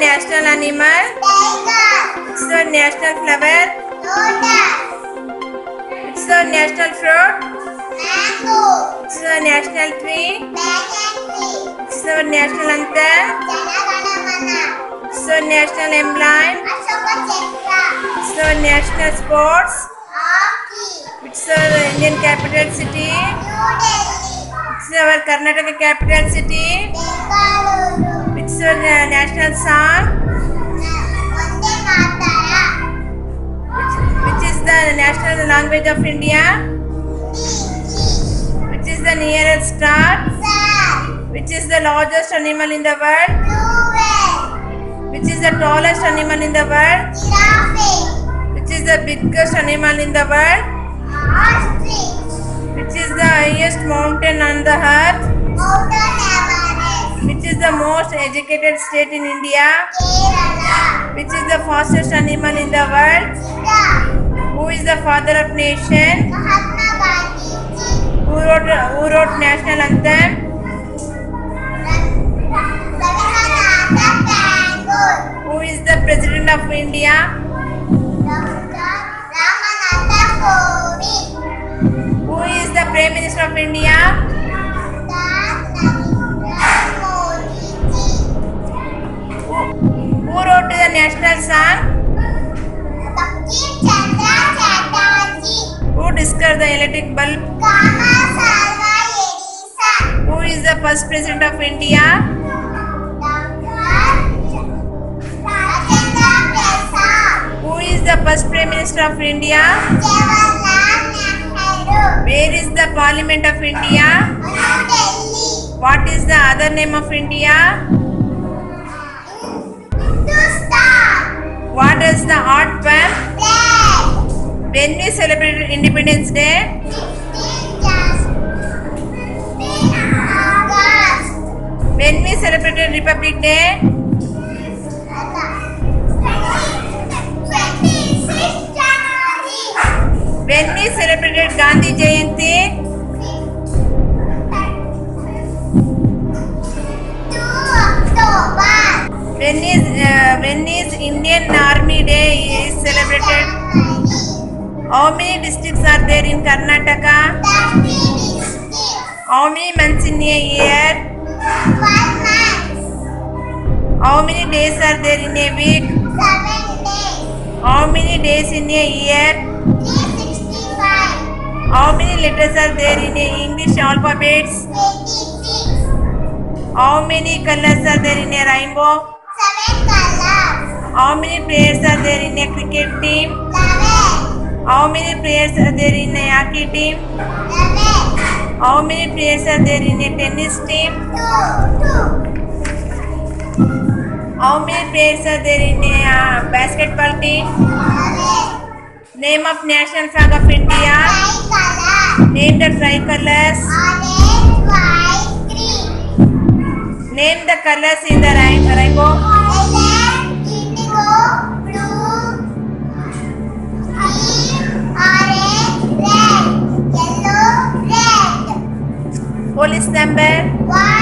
national animal? Tiger. It's the national flower. Lotus. It's the national fruit. Mango. It's the national tree. It's the national anthem. It's the national emblem. It's the national sports. Hockey. It's the Indian capital city. New Delhi. It's our Karnataka capital city. It's the national song. Which, which is the national language of India. Which is the nearest star. Which is the largest animal in the world. Which is the tallest animal in the world. Which is the biggest animal in the world. Which is the highest mountain on the earth. Most educated state in India. Which is the fastest animal in the world. Who is the father of nation? Who wrote, who wrote national anthem? Who is the president of India? Who is the prime minister of India? National song? Who discovered the electric bulb? Who is the first president of India? Who is the first prime minister of India? Where is the parliament of India? What is the other name of India? What is the art form? When we celebrate Independence Day? When we celebrate Republic Day? Indian Army Day is celebrated? How many districts are there in Karnataka? How many months in a year? How many days are there in a week? How many days in a year? How many letters are there in a English alphabets? How many colors are there in a rainbow? How many players are there in a cricket team? How many players are there in a hockey team? How many players are there in a tennis team? How many players are there in a uh, basketball team? Name of national flag of India. Name the tricolors. Name the colors in the rainbow. number? One.